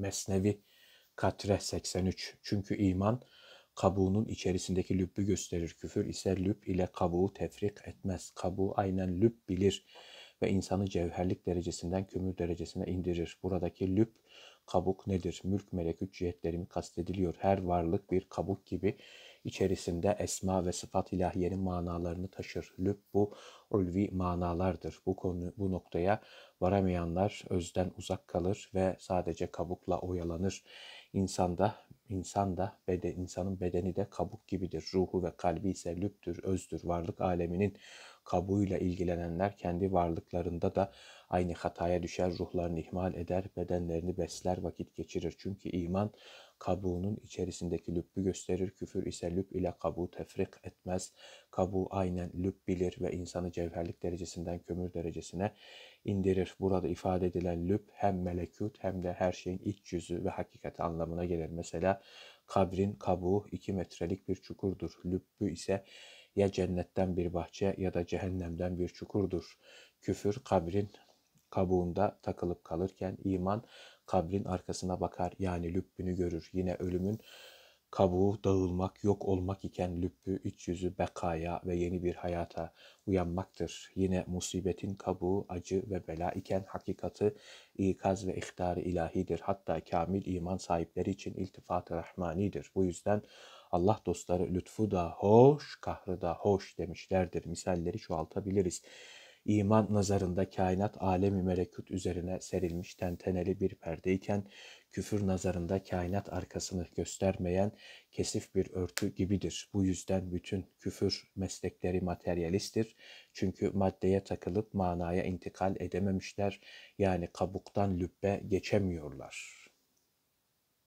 Mesnevi Katre 83 Çünkü iman kabuğunun içerisindeki lübbü gösterir. Küfür ise lüb ile kabuğu tefrik etmez. Kabuğu aynen lüb bilir ve insanı cevherlik derecesinden kömür derecesine indirir. Buradaki lüb kabuk nedir? Mülk melekut cihetlerimi kastediliyor. Her varlık bir kabuk gibi içerisinde esma ve sıfat ilahiyenin manalarını taşır. Lüb bu ulvi manalardır. Bu konu bu noktaya varamayanlar özden uzak kalır ve sadece kabukla oyalanır. İnsanda insan da beden, insanın bedeni de kabuk gibidir. Ruhu ve kalbi ise lüptür, özdür. Varlık aleminin kabuğuyla ilgilenenler kendi varlıklarında da aynı hataya düşer, ruhlarını ihmal eder, bedenlerini besler, vakit geçirir. Çünkü iman kabuğunun içerisindeki lübbü gösterir. Küfür ise lüb ile kabuğu tefrik etmez. Kabuğu aynen lüb bilir ve insanı cevherlik derecesinden kömür derecesine indirir. Burada ifade edilen lüb hem melekut hem de her şeyin iç yüzü ve hakikati anlamına gelir. Mesela kabrin kabuğu iki metrelik bir çukurdur. Lübbü ise ya cennetten bir bahçe ya da cehennemden bir çukurdur. Küfür kabrin kabuğunda takılıp kalırken iman kabrin arkasına bakar yani lübbünü görür. Yine ölümün kabuğu dağılmak, yok olmak iken lübbü, iç yüzü bekaya ve yeni bir hayata uyanmaktır. Yine musibetin kabuğu acı ve bela iken hakikati ikaz ve ihtarı ilahidir. Hatta kamil iman sahipleri için iltifat-ı rahmanidir. Bu yüzden Allah dostları lütfu da hoş, kahrı da hoş demişlerdir. Misalleri çoğaltabiliriz. İman nazarında kainat alemi melekut üzerine serilmiş tenteneli bir perdeyken küfür nazarında kainat arkasını göstermeyen kesif bir örtü gibidir. Bu yüzden bütün küfür meslekleri materyalisttir. Çünkü maddeye takılıp manaya intikal edememişler. Yani kabuktan lübbe geçemiyorlar.